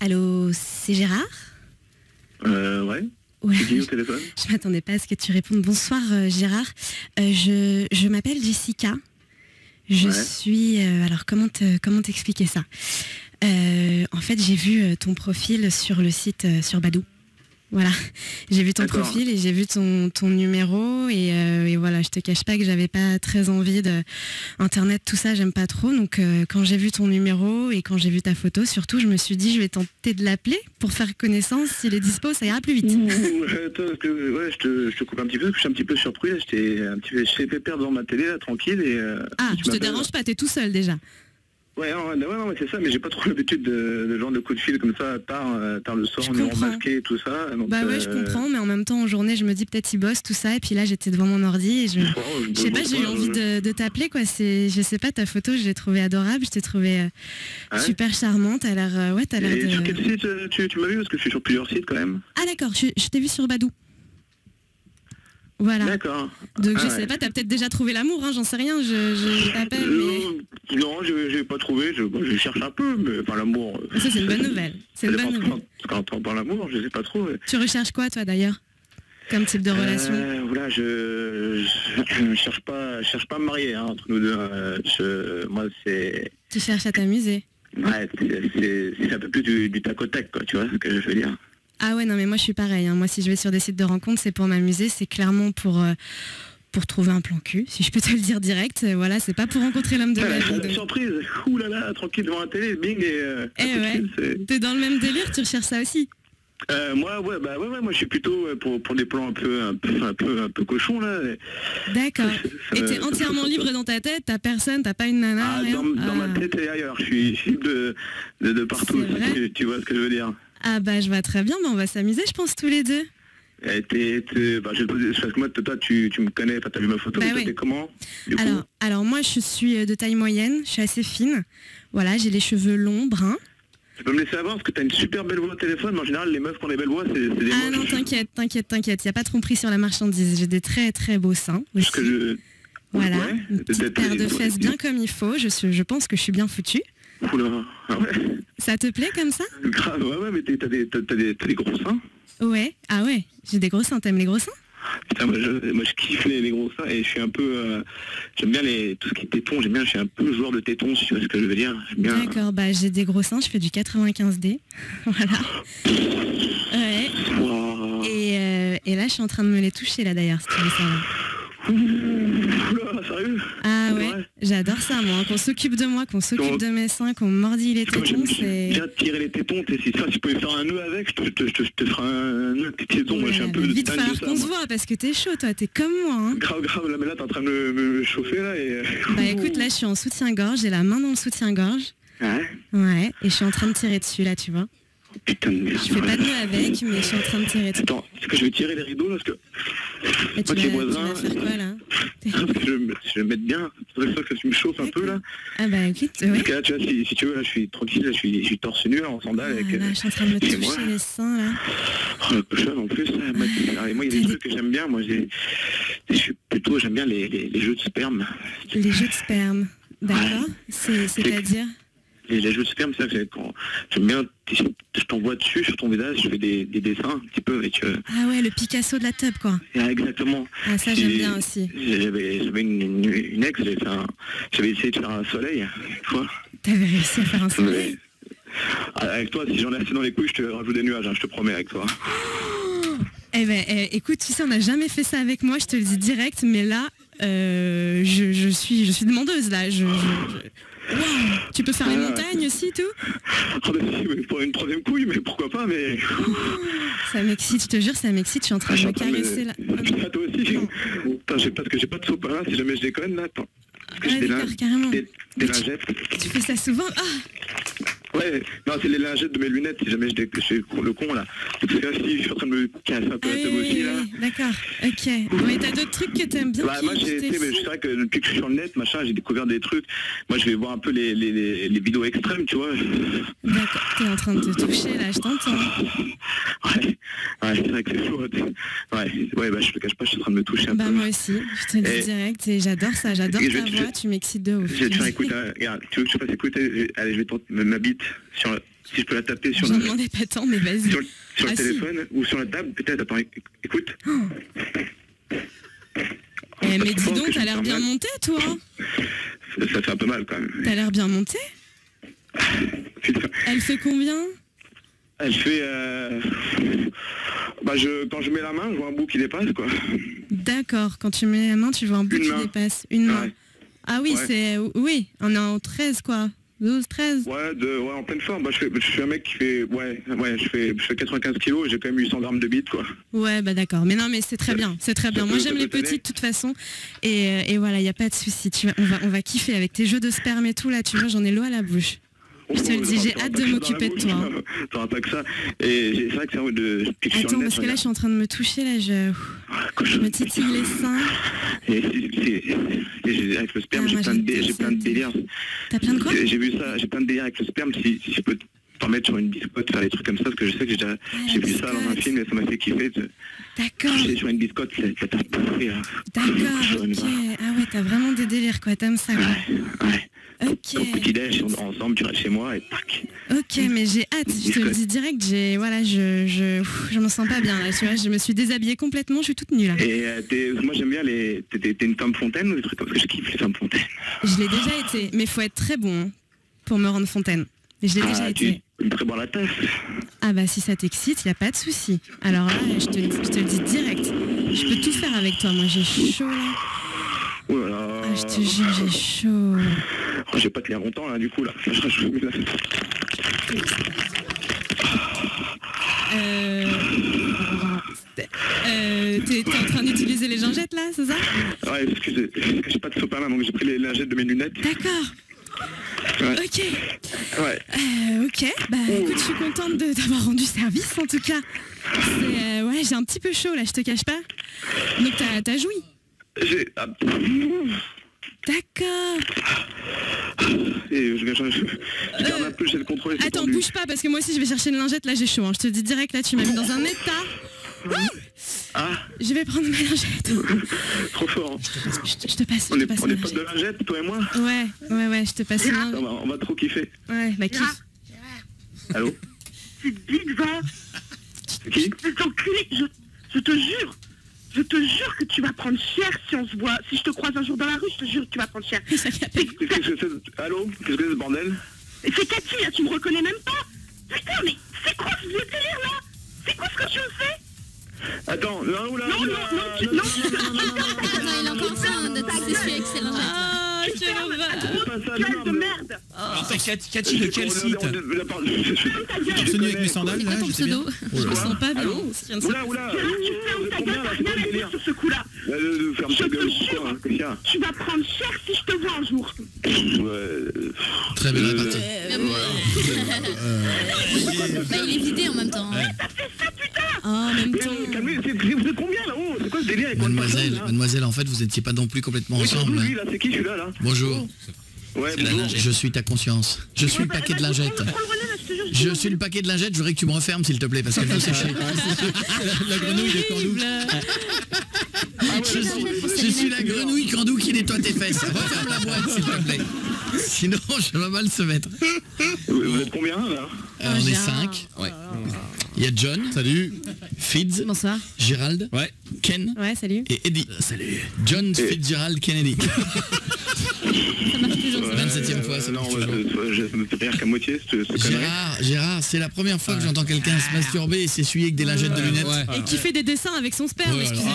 Allô, c'est Gérard Euh, ouais. Ouais. Qui au téléphone Je m'attendais pas à ce que tu répondes. Bonsoir euh, Gérard. Euh, je je m'appelle Jessica. Je Ouais. suis. euh, alors comment te, comment t'expliquer ça? Euh, En fait, j'ai vu euh, ton profil sur le site euh, sur Badou. Voilà, j'ai vu ton profil et j'ai vu ton, ton numéro et, euh, et voilà, je te cache pas que j'avais pas très envie de internet, tout ça, j'aime pas trop. Donc euh, quand j'ai vu ton numéro et quand j'ai vu ta photo, surtout, je me suis dit je vais tenter de l'appeler pour faire connaissance. S'il est dispo, ça ira plus vite. Ouh, attends, parce que, ouais, je te, je te coupe un petit peu, parce que je suis un petit peu surpris. J'étais un petit peu Pépère devant ma télé, là, tranquille. Et, euh, Ah, je te dérange pas, t'es tout seul déjà. Ouais, non, c'est ça, mais j'ai pas trop l'habitude de, de genre de coup de fil comme ça, tard, euh, tard le soir, Je on est masqué et tout ça. Donc, Bah ouais, je euh, comprends, mais en même temps, en journée, je me dis peut-être il bosse, tout ça, et puis là, j'étais devant mon ordi et je. oh, Je sais pas, j'ai eu envie de, de t'appeler, quoi. C'est, je sais pas, ta photo, je l'ai trouvée adorable, je t'ai trouvée euh, Ouais. super charmante. T'as l'air, euh, ouais, t'as l'air Et sur de. quel site euh, tu, tu m'as vu Parce que je suis sur plusieurs sites quand même. Ah d'accord, je, je t'ai vu sur Badou. Voilà. D'accord. Donc je Ah, sais ouais. pas, t'as peut-être déjà trouvé l'amour, hein, j'en sais rien. Je, je, je t'appelle, mais Euh, Non, je j'ai pas trouvé. Je, bon, je cherche un peu, mais enfin l'amour. euh, ça c'est une bonne nouvelle. C'est une bonne nouvelle. qu'on- ce qu'on entend par l'amour, je sais pas trop. Tu recherches quoi, toi, d'ailleurs, comme type de relation Euh, voilà, je, je, je cherche pas, je cherche pas à me marier hein, entre nous deux. hein. Je, moi, c'est, Tu cherches à t'amuser ouais, c'est un peu plus du, du tac au tac, quoi. Tu vois ce que je veux dire Ah ouais, non, mais moi je suis pareil. hein. Moi, si je vais sur des sites de rencontres, c'est pour m'amuser. C'est clairement pour, euh, pour trouver un plan cul, si je peux te le dire direct. Euh, Voilà, c'est pas pour rencontrer l'homme de Ah, la, vie. donc. surprise, ouh là là, tranquille devant la télé, bing et. Euh, Eh ouais. T'es dans le même délire, tu recherches ça aussi Euh, moi, ouais, bah ouais, ouais, moi, je suis plutôt pour, pour des plans un peu, un peu, un peu, un peu cochon là. D'accord. Et t'es entièrement libre dans ta tête, t'as personne, t'as pas une nana, Ah, rien dans, dans ma Ah. tête et ailleurs, je suis libre de, de, de partout. Tu vois ce que je veux dire Ah bah je vois très bien, bah on va s'amuser je pense tous les deux. Eh, bah, je parce que moi, toi, tu, tu me connais, enfin, t'as vu ma photo, Bah mais toi, comment Alors, alors moi je suis euh, de taille moyenne, je suis assez fine. Voilà, j'ai les cheveux longs, bruns. Tu peux me laisser avoir parce que t'as une super belle voix au téléphone, mais en général, les meufs qui ont des belles voix, c'est des Ah non, t'inquiète, t'inquiète, t'inquiète, y a pas de tromperie sur la marchandise. J'ai des très très beaux seins aussi. Parce que je... Voilà, Ouais, une petite paire de fesses bien comme il faut. Je, suis- je pense que je suis bien foutue. Oula, ah ouais, Ça te plaît comme ça? Grave, ouais, ouais, mais t'as des, t'as, des, des gros seins. Ouais. Ah ouais, j'ai des gros seins. T'aimes les gros seins? Putain, moi, je, moi, je kiffe les, les gros seins et je suis un peu... euh, j'aime bien les, tout ce qui est tétons, j'aime bien, je suis un peu joueur de tétons, si tu vois ce que je veux dire. Bien... D'accord, bah j'ai des gros seins, je fais du 95D. voilà. Ouais. Wow. Et, euh, et là, je suis en train de me les toucher là d'ailleurs, si tu veux savoir. Oula, sérieux? Ah C'est ouais, j'adore ça, moi. Qu'on s'occupe de moi, qu'on s'occupe de mes seins, qu'on me mordille les tétons, c'est. bien tirer les tétons, si, ça, si je pouvais faire un nœud avec, je te, je ferai un nœud tes tétons, moi je suis un peu Vite falloir de qu'on se voit parce que t'es chaud, toi. T'es comme moi. Hein. Grave, grave, là, mais là t'es en train de me, chauffer là et... Bah écoute, là, je suis en soutien-gorge. J'ai la main dans le soutien-gorge. Ouais. Ouais. Et je suis en train de tirer dessus là, tu vois. Putain. Je fais pas de nœud avec, mais je suis en train de tirer. Attends, est-ce que je vais tirer les rideaux là parce que... Et tu, vas, tu voisin. vas faire quoi là parce que je, me- je vais me mettre bien, c'est ça que tu me chauffes un peu là. Ah bah écoute, ouais. Parce que là tu vois, si, si tu veux, là je suis tranquille, là, je suis, je suis torse nu là, en Ah, sandales avec... là, euh, je suis en train de me chez toucher moi. les seins là. Oh, le cochon en plus, là, moi, il y a des trucs que j'aime bien, moi. Je suis plutôt, j'aime bien les, les, les jeux de sperme. Les jeux de sperme. D'accord. C'est- C'est-à-dire Et les jeux de sperme, c'est ça quand j'aime bien, je t'envoie dessus sur ton visage, je fais des, des dessins un petit peu avec... euh, Ah ouais, le Picasso de la tub quoi. ah, exactement. Ah ça j'aime bien aussi. J'avais une, une, une ex, j'avais essayé de faire un soleil, une fois. T'avais réussi à faire un soleil. Ah, Avec toi, si j'en ai assez dans les couilles, je te rajoute des nuages, hein, je te promets avec toi. Eh ben, eh, écoute, tu sais, on n'a jamais fait ça avec moi, je te le dis direct, mais là, euh, je, je suis, je suis demandeuse là. Je, je- tu peux faire les Ah. montagnes aussi, tout Oh, bah, si, mais pour une troisième couille, mais pourquoi pas, mais... Ça m'excite, je te jure, ça m'excite. Je suis en train Ah, de me caresser là. Putain, toi aussi. Attends, j'ai pas, parce que j'ai pas de sopalin, si jamais je déconne, là, attends. Parce que Ah, j'ai des, d'accord, lin- carrément. des, des lingettes. Tu fais ça souvent Ah, Ouais, non, c'est les lingettes de mes lunettes, si jamais je, dé... je fais le con, là. Parce que là, si je suis en train de me casser un peu la tête aussi, là. oui, d'accord. Ok. Mais t'as d'autres trucs que t'aimes bien Bah, moi j'ai été, mais c'est vrai que depuis que je suis sur le net, machin, j'ai découvert des trucs. Moi je vais voir un peu les, les, les, les vidéos extrêmes, tu vois. D'accord, t'es en train de te toucher là, je t'entends. Ouais, ouais c'est vrai que c'est. Ouais, ouais, bah je te cache pas, je suis en train de me toucher un Bah peu. moi aussi, je te le dis Et- direct et j'adore ça, j'adore je ta voix, tu m'excites de ouf. Je vais te faire écouter, un- regarde, tu veux que je te fasse écouter Allez, je vais te ma bite sur, si je peux la taper sur le, demandais pas tant, mais vas-y. sur, le- Ah, si. téléphone ou sur la table, peut-être. Attends, éc- écoute. Eh, mais dis donc, t'as l'air bien monté, toi. Ça, ça fait un peu mal quand même. T'as l'air bien monté. Putain. Elle fait combien? Elle fait. Euh... Bah, je, quand je mets la main, je vois un bout qui dépasse, quoi. D'accord, quand tu mets la main, tu vois un bout Une qui main. dépasse. Une main. Ouais. Ah oui, Ouais. c'est... Oui, on est en 13, quoi. 12, 13. Ouais, de, ouais, en pleine forme. Bah, je, fais, je suis un mec qui fait. Ouais, ouais je, fais, je fais 95 kilos et j'ai quand même 800 grammes de bite, quoi. Ouais, bah d'accord. Mais non, mais c'est très bien, c'est très bien. Moi, j'aime les petites, de toute façon. Et, euh, et voilà, il n'y a pas de souci. Tu on, va, on va kiffer avec tes jeux de sperme et tout, là, tu vois, j'en ai l'eau à la bouche. Je te le dis, j'ai hâte de m'occuper de toi. T'auras pas que ça. Et c'est vrai que c'est de. Attends, parce que là, je suis en train de me toucher, là, je, je me titille les seins. Et avec le sperme, Ah, j'ai plein, de délires. T'as plein de quoi J'ai vu ça, j'ai plein de délires avec le sperme. Si, si je peux t'en mettre sur une biscotte, faire des trucs comme ça, parce que je sais que j'ai déjà- Ah, j'ai vu ça dans un film et ça m'a fait kiffer. D'accord, toucher sur une biscotte, ça t'a bouffé. d'accord, ok. Ah ouais, t'as vraiment des délires, quoi, t'aimes ça, quoi. Ouais, ouais. Au Ok, petit-déj, on- ensemble, tu restes chez moi et tac. ok, mais j'ai hâte, je te le dis direct, j'ai, voilà, je, je, me sens pas bien, là, tu vois, je me suis déshabillée complètement, je suis toute nue, là. Et euh, moi j'aime bien les. T'es une femme fontaine ou des trucs comme ça? Parce que je kiffe les femmes fontaines. Je l'ai déjà été, mais faut être très bon hein, pour me rendre fontaine. Mais je l'ai déjà Ah, été. tu me prépares la tasse. Ah bah si ça t'excite, il a pas de souci. Alors là, je te, je te le dis direct. Je peux tout faire avec toi. Moi j'ai chaud là. Oh. Ah, je te jure, j'ai chaud. Oh, je vais pas tenir longtemps là du coup là. Je- je- je- Euh... Euh, T'es en train d'utiliser les gingettes là, c'est ça? Ouais, j'ai que j'ai pas de sopalin donc j'ai pris les lingettes de mes lunettes. D'accord. Ouais. Ok. Ouais. Euh, ok. Bah écoute, je suis contente de t'avoir rendu service en tout cas. Euh, ouais, j'ai un petit peu chaud là, je te cache pas. Donc t'as joui. J'ai. ah, D'accord. Et je, je, je, je garde un peu, j'ai le contrôle. Attends, tendu. bouge pas parce que moi aussi je vais chercher une lingette. Là j'ai chaud. hein. Je te dis direct là, tu m'as mis dans un état. Ah, Je vais prendre ma lingette. trop fort. Je te, je te passe. On Je te est, passe on une est potes de lingette. lingettes, toi et moi Ouais, ouais, ouais. Je te passe une on va, on va trop kiffer. Ouais, bah kiffe. Allô C'est big, va C'est qui Cet enculé, je, je te jure, je te jure que tu vas prendre cher si on se voit. Si je te croise un jour dans la rue, je te jure que tu vas prendre cher. C'est Allô Qu'est-ce que c'est ce bordel c'est Cathy, là, tu me reconnais même pas Putain, mais c'est quoi ce vieux délire, là C'est quoi ce que tu me fais Attends, non, oula, Non, non, non, tu- non, Attends, il est encore en train lingettes. là. Ah, ça, non, de merde Alors t'as Cathy de quel site Torse nu avec mes sandales là, je sais bien. pseudo Je me sens pas bien. Oula, oula sur ce coup-là Euh, euh, Je te jure. hein, Tu vas prendre cher si je te vois un jour Ouais, Très belle Euh, répartie. Bah, il est vidé en même temps. hein. Oh, en même mais, temps. calmez, c'est- c'est- Vous êtes combien là-haut? C'est quoi ce délire avec Mademoiselle, personne, mademoiselle, en fait, vous n'étiez pas non plus complètement Oui, ensemble. surtout lui, là, c'est qui celui-là là? Bonjour, Ouais, je suis ta conscience. Je suis le paquet de lingettes. Prends le relais, là, je suis le paquet de lingettes, je voudrais que tu me refermes s'il te plaît, parce que je veux sécher. La grenouille de Cordoue. Horrible. Je suis, je suis la grenouille candou qui nettoie tes fesses. Referme la boîte, s'il te plaît. Sinon, je vais mal se mettre. Vous êtes combien là? Euh, on est Gérard. cinq. Il y a John. Salut. Fitz. Bonsoir. Gérald. Ouais. Ken. Ouais, salut. Et Eddie. Salut. John Fitzgerald Kennedy. Ça marche toujours. ça. 27e fois, ça Euh, Non, marche ouais, toujours. je je me fais rire qu'à moitié, ce ce connerie. Gérard, Gérard, c'est la première fois que j'entends quelqu'un se masturber et s'essuyer avec des lingettes de lunettes. Ouais. Et qui fait des dessins avec son sperme, Ouais, excusez-nous.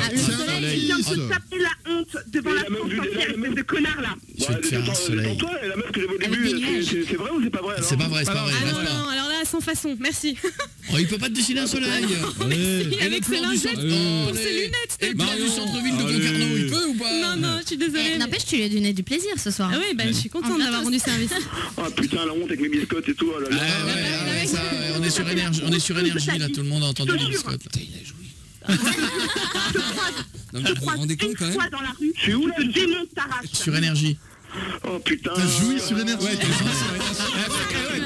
Ah, le soleil. viens de taper la honte devant Et la France entière, espèce de connard là Je vais te faire un soleil. toi, la meuf que j'avais au début, des c'est- nuages. c'est c'est vrai ou c'est pas vrai C'est pas vrai, c'est pas vrai. Ah non, non, sans façon, merci. Oh, il peut pas te dessiner un soleil. Merci, avec ses lingettes centre- pour Oh, ses lunettes, Et le plan du centre-ville de. Concarneau, il peut ou pas Non, non, je suis désolée. Eh, N'empêche, tu lui as donné du plaisir ce soir. Ah oui, bah, je suis contente En d'avoir rendu service. Ah putain, la honte avec mes biscottes et tout. oh là là. Ah ouais, ah ouais, ça, ouais, on est sur énergie, on est sur énergie là, tout le monde a entendu les biscottes. Une même fois dans la rue, Je démonte ta race Sur énergie. Oh putain. joué sur énergie. Ouais, ouais,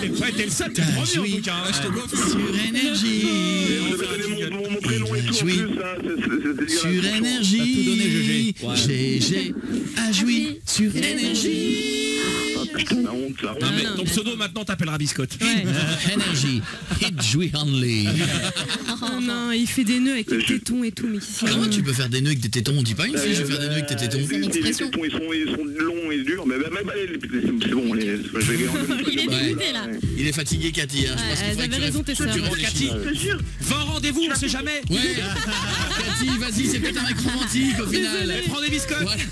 t'es- ouais, t'es le seul, t'es le T'as premier en joui. tout cas. hein, Je te gonfle. Sur énergie. Mon, mon- mon prénom et tout en Joué. plus, ça, c'est- c'est c'est dégueulasse. Sur franchement. énergie. Sur énergie. Ah Putain, la honte, la honte. Non, mais non, ton mais pseudo maintenant t'appellera biscotte. Ouais. Energy, hit Jui Hanley. Oh non, il fait des nœuds avec les tétons et tout, mais Comment tu peux faire des nœuds avec des tétons? On dit pas une fille, je vais faire des nœuds avec tes tétons. Euh, Les tétons, ils sont, ils sont longs et durs, mais, mais, c'est bon, les, je vais Il est dégoûté là. Il est fatigué, Cathy. Hein. Raison, tes. Cathy. Va au rendez-vous, on sait jamais. Ouais, Cathy, vas-y, c'est peut-être un mec romantique au final. Prends des biscottes. Voilà.